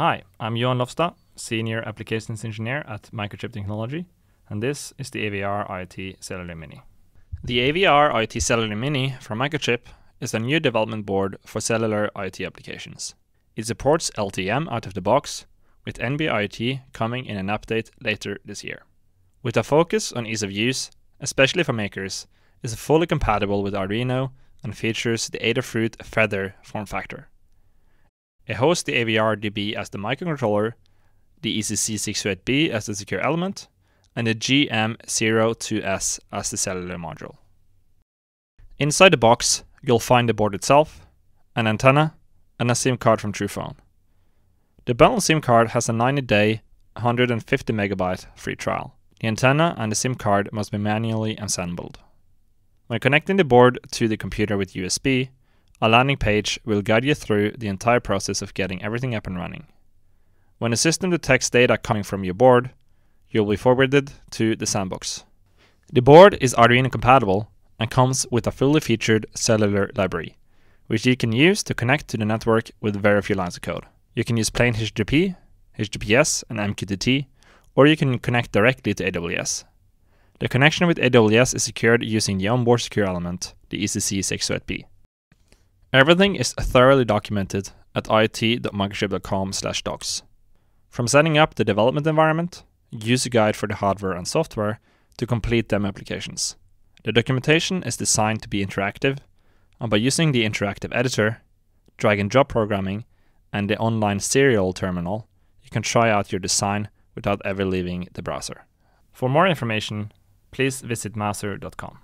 Hi, I'm Johan Lofstad, Senior Applications Engineer at Microchip Technology, and this is the AVR IoT Cellular Mini. The AVR IoT Cellular Mini from Microchip is a new development board for cellular IoT applications. It supports LTE-M out of the box, with NB-IoT coming in an update later this year. With a focus on ease of use, especially for makers, is fully compatible with Arduino and features the Adafruit Feather form factor. It hosts the AVR DB as the microcontroller, the ECC628B as the secure element, and the GM02S as the cellular module. Inside the box, you'll find the board itself, an antenna, and a SIM card from Truphone. The bundled SIM card has a 90 day, 150 megabyte free trial. The antenna and the SIM card must be manually assembled. When connecting the board to the computer with USB, a landing page will guide you through the entire process of getting everything up and running. When the system detects data coming from your board, you'll be forwarded to the sandbox. The board is Arduino compatible and comes with a fully featured cellular library, which you can use to connect to the network with very few lines of code. You can use plain HTTP, HTTPS, and MQTT, or you can connect directly to AWS. The connection with AWS is secured using the onboard secure element, the ECC628B. Everything is thoroughly documented at iot.microchip.com/docs. From setting up the development environment, user guide for the hardware and software, to complete demo applications. The documentation is designed to be interactive, and by using the interactive editor, drag and drop programming, and the online serial terminal, you can try out your design without ever leaving the browser. For more information, please visit mouser.com.